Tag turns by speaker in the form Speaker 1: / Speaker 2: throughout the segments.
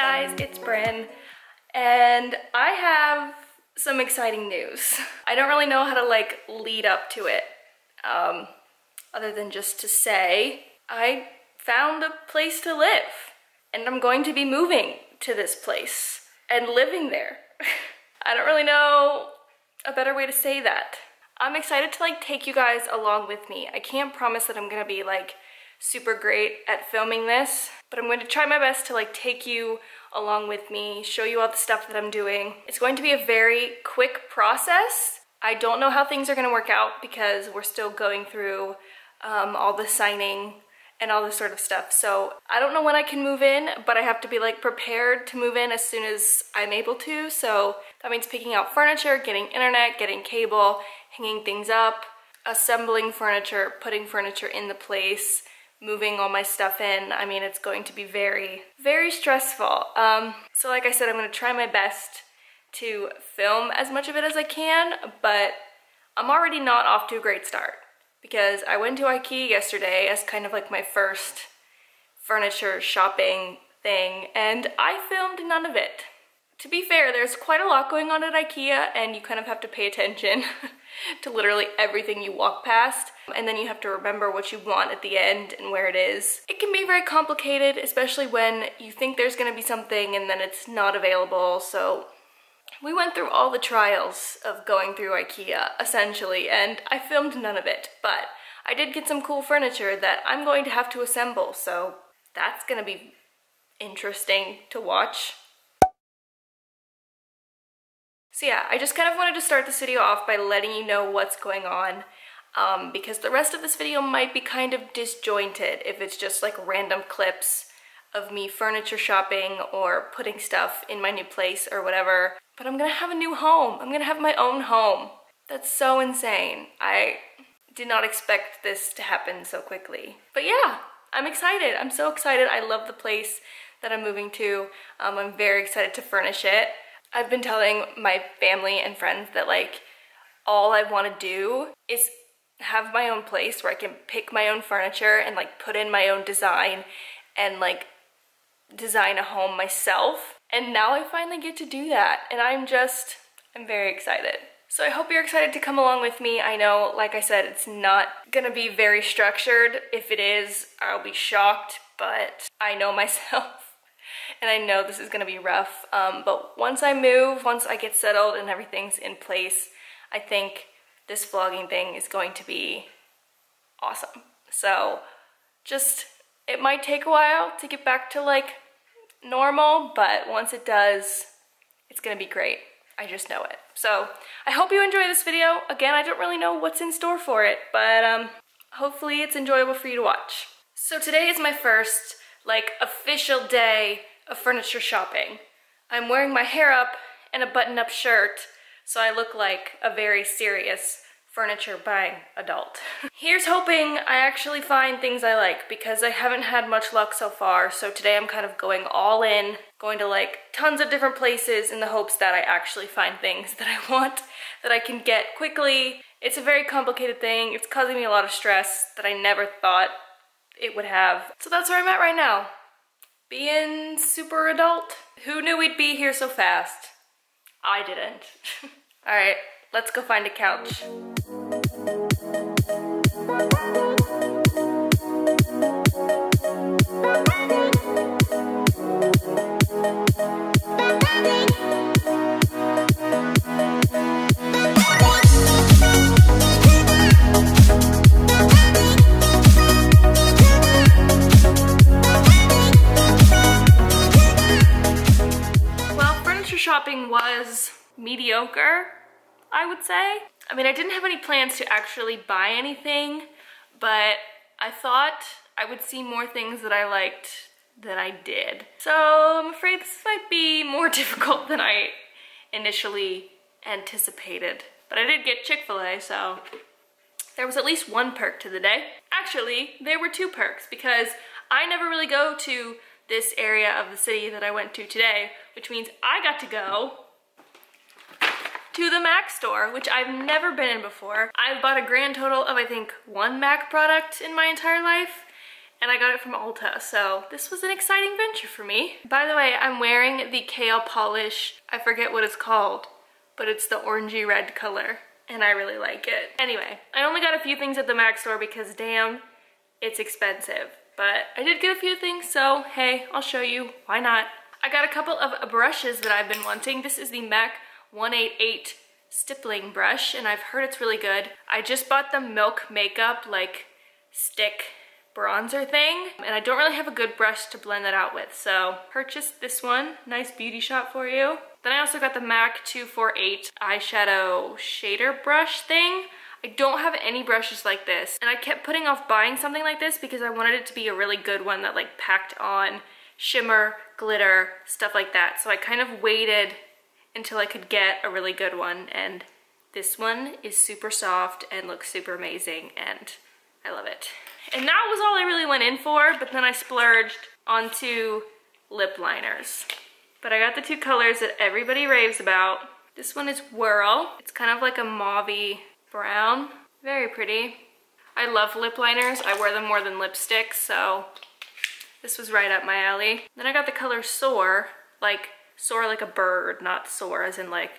Speaker 1: guys, it's Bryn, and I have some exciting news. I don't really know how to like lead up to it, um, other than just to say I found a place to live, and I'm going to be moving to this place and living there. I don't really know a better way to say that. I'm excited to like take you guys along with me. I can't promise that I'm gonna be like super great at filming this, but I'm going to try my best to like take you along with me, show you all the stuff that I'm doing. It's going to be a very quick process. I don't know how things are gonna work out because we're still going through um, all the signing and all this sort of stuff. So I don't know when I can move in, but I have to be like prepared to move in as soon as I'm able to. So that means picking out furniture, getting internet, getting cable, hanging things up, assembling furniture, putting furniture in the place, moving all my stuff in. I mean, it's going to be very, very stressful. Um, so like I said, I'm gonna try my best to film as much of it as I can, but I'm already not off to a great start because I went to Ikea yesterday as kind of like my first furniture shopping thing and I filmed none of it. To be fair, there's quite a lot going on at Ikea and you kind of have to pay attention to literally everything you walk past. And then you have to remember what you want at the end and where it is. It can be very complicated, especially when you think there's gonna be something and then it's not available. So we went through all the trials of going through Ikea, essentially, and I filmed none of it, but I did get some cool furniture that I'm going to have to assemble, so that's gonna be interesting to watch. So yeah, I just kind of wanted to start this video off by letting you know what's going on um, because the rest of this video might be kind of disjointed if it's just like random clips of me furniture shopping or putting stuff in my new place or whatever. But I'm gonna have a new home. I'm gonna have my own home. That's so insane. I did not expect this to happen so quickly. But yeah, I'm excited. I'm so excited. I love the place that I'm moving to. Um, I'm very excited to furnish it. I've been telling my family and friends that like all I want to do is have my own place where I can pick my own furniture and like put in my own design and like design a home myself. And now I finally get to do that. And I'm just, I'm very excited. So I hope you're excited to come along with me. I know, like I said, it's not gonna be very structured. If it is, I'll be shocked, but I know myself and I know this is gonna be rough. Um, but once I move, once I get settled and everything's in place, I think this vlogging thing is going to be awesome. So just, it might take a while to get back to like normal, but once it does, it's gonna be great. I just know it. So I hope you enjoy this video. Again, I don't really know what's in store for it, but um, hopefully it's enjoyable for you to watch. So today is my first like official day of furniture shopping. I'm wearing my hair up and a button-up shirt, so I look like a very serious furniture buying adult. Here's hoping I actually find things I like because I haven't had much luck so far, so today I'm kind of going all in, going to like tons of different places in the hopes that I actually find things that I want, that I can get quickly. It's a very complicated thing. It's causing me a lot of stress that I never thought it would have. So that's where I'm at right now being super adult. Who knew we'd be here so fast? I didn't. All right, let's go find a couch. Mediocre, I would say. I mean, I didn't have any plans to actually buy anything, but I thought I would see more things that I liked than I did. So I'm afraid this might be more difficult than I initially anticipated. But I did get Chick-fil-A, so there was at least one perk to the day. Actually, there were two perks because I never really go to this area of the city that I went to today, which means I got to go to the Mac store, which I've never been in before. I've bought a grand total of, I think, one Mac product in my entire life, and I got it from Ulta, so this was an exciting venture for me. By the way, I'm wearing the Kale Polish, I forget what it's called, but it's the orangey red color, and I really like it. Anyway, I only got a few things at the MAC store because damn, it's expensive. But I did get a few things, so hey, I'll show you, why not? I got a couple of brushes that I've been wanting. This is the MAC 188 stippling brush, and I've heard it's really good. I just bought the Milk Makeup, like, stick bronzer thing and I don't really have a good brush to blend that out with so purchased this one. Nice beauty shot for you. Then I also got the MAC 248 eyeshadow shader brush thing. I don't have any brushes like this and I kept putting off buying something like this because I wanted it to be a really good one that like packed on shimmer glitter stuff like that. So I kind of waited until I could get a really good one and this one is super soft and looks super amazing and I love it. And that was all I really went in for, but then I splurged onto lip liners. But I got the two colors that everybody raves about. This one is Whirl. It's kind of like a mauvey brown. Very pretty. I love lip liners. I wear them more than lipsticks, so this was right up my alley. Then I got the color Soar, like soar like a bird, not sore as in like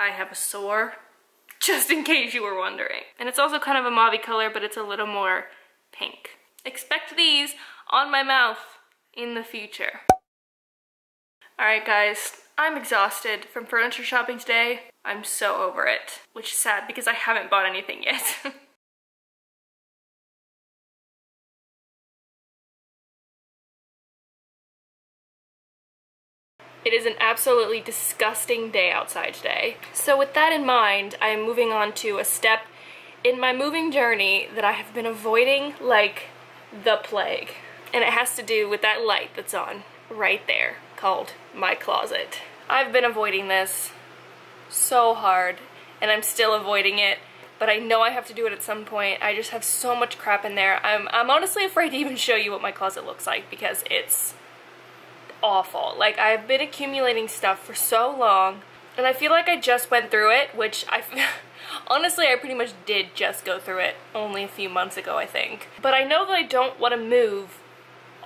Speaker 1: I have a sore, just in case you were wondering. And it's also kind of a mauve color, but it's a little more pink. Expect these on my mouth in the future. Alright guys, I'm exhausted from furniture shopping today. I'm so over it, which is sad because I haven't bought anything yet. It is an absolutely disgusting day outside today. So with that in mind, I am moving on to a step in my moving journey that I have been avoiding like the plague. And it has to do with that light that's on right there called my closet. I've been avoiding this so hard and I'm still avoiding it but I know I have to do it at some point. I just have so much crap in there. I'm, I'm honestly afraid to even show you what my closet looks like because it's awful. Like, I've been accumulating stuff for so long, and I feel like I just went through it, which I... honestly, I pretty much did just go through it only a few months ago, I think. But I know that I don't want to move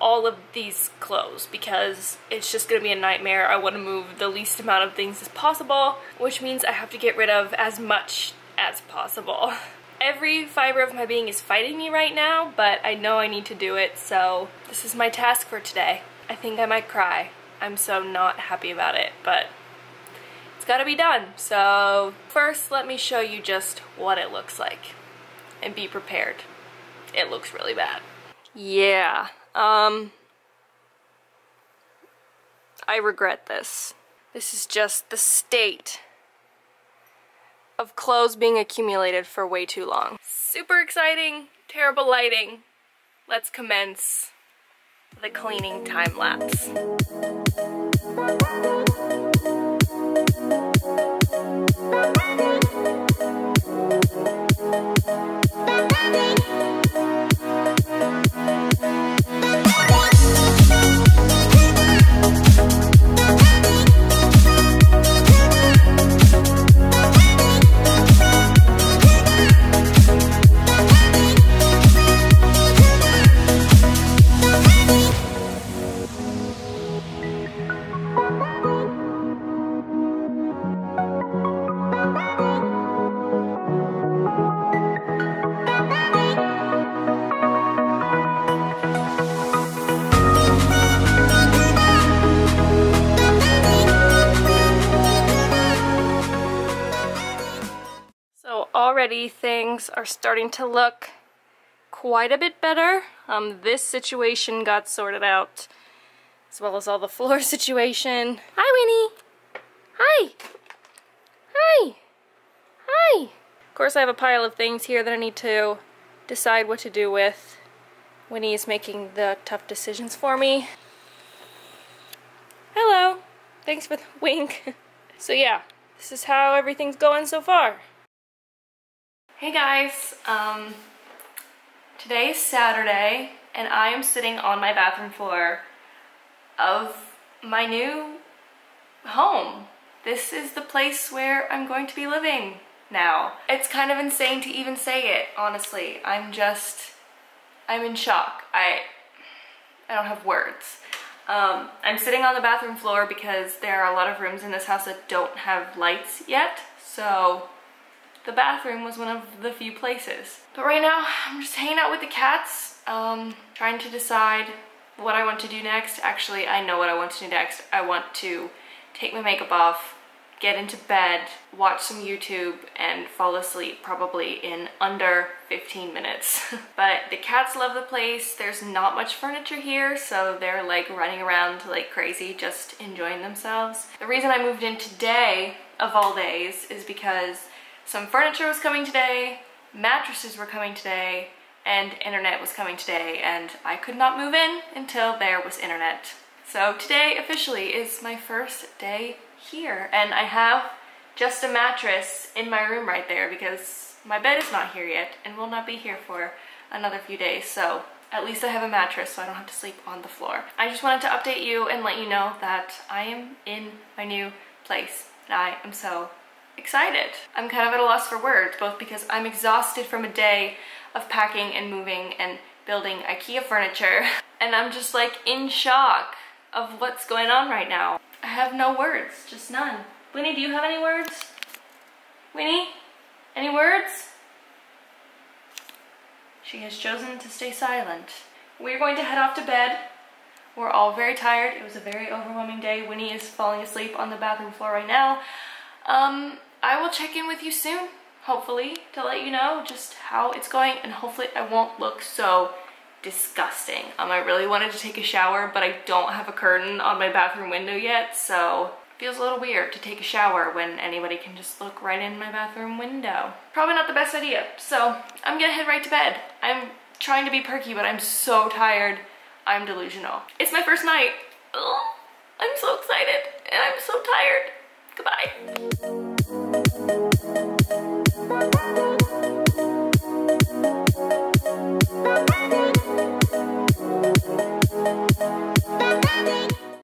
Speaker 1: all of these clothes because it's just gonna be a nightmare. I want to move the least amount of things as possible, which means I have to get rid of as much as possible. Every fiber of my being is fighting me right now, but I know I need to do it, so this is my task for today. I think I might cry. I'm so not happy about it, but it's gotta be done. So first, let me show you just what it looks like and be prepared. It looks really bad. Yeah, um, I regret this. This is just the state of clothes being accumulated for way too long. Super exciting, terrible lighting. Let's commence the cleaning time lapse. Things are starting to look quite a bit better. Um, this situation got sorted out as well as all the floor situation. Hi, Winnie. Hi. Hi. Hi. Of course, I have a pile of things here that I need to decide what to do with. Winnie is making the tough decisions for me. Hello. Thanks for the wink. so yeah, this is how everything's going so far. Hey guys, um, today is Saturday and I am sitting on my bathroom floor of my new home. This is the place where I'm going to be living now. It's kind of insane to even say it, honestly. I'm just, I'm in shock. I, I don't have words. Um, I'm sitting on the bathroom floor because there are a lot of rooms in this house that don't have lights yet, so the bathroom was one of the few places. But right now, I'm just hanging out with the cats, um, trying to decide what I want to do next. Actually, I know what I want to do next. I want to take my makeup off, get into bed, watch some YouTube, and fall asleep probably in under 15 minutes. but the cats love the place. There's not much furniture here, so they're like running around like crazy, just enjoying themselves. The reason I moved in today, of all days, is because some furniture was coming today, mattresses were coming today, and internet was coming today, and I could not move in until there was internet. So today officially is my first day here and I have just a mattress in my room right there because my bed is not here yet and will not be here for another few days. So at least I have a mattress so I don't have to sleep on the floor. I just wanted to update you and let you know that I am in my new place and I am so excited. I'm kind of at a loss for words, both because I'm exhausted from a day of packing and moving and building IKEA furniture, and I'm just like in shock of what's going on right now. I have no words, just none. Winnie, do you have any words? Winnie, any words? She has chosen to stay silent. We're going to head off to bed. We're all very tired. It was a very overwhelming day. Winnie is falling asleep on the bathroom floor right now. Um, I will check in with you soon, hopefully, to let you know just how it's going and hopefully I won't look so disgusting. Um, I really wanted to take a shower, but I don't have a curtain on my bathroom window yet, so it feels a little weird to take a shower when anybody can just look right in my bathroom window. Probably not the best idea, so I'm gonna head right to bed. I'm trying to be perky, but I'm so tired. I'm delusional. It's my first night. Ugh, I'm so excited, and I'm so tired. Goodbye.